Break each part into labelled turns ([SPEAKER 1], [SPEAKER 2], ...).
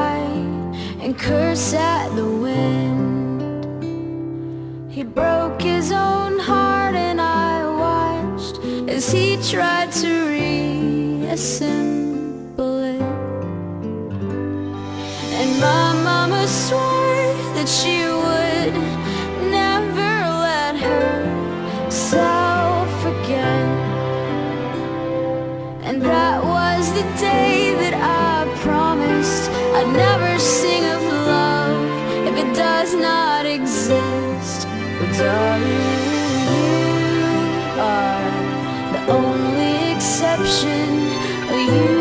[SPEAKER 1] cry and curse at the wind. He broke his own heart and I watched as he tried to reassemble it. And my mama swore that she would never let herself forget. And that was the day that I I'd never sing of love if it does not exist. But darling, you are the only exception. You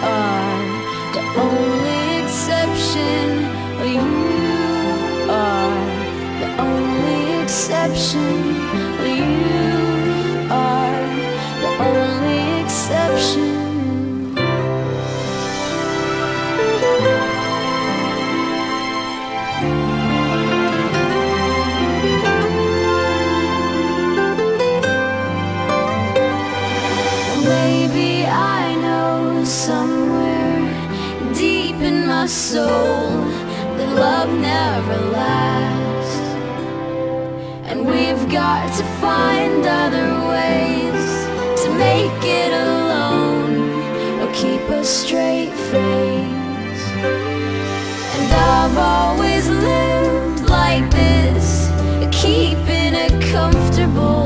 [SPEAKER 1] are the only exception. You are the only exception. Soul that love never lasts. And we've got to find other ways to make it alone or keep a straight face. And I've always lived like this, keeping a comfortable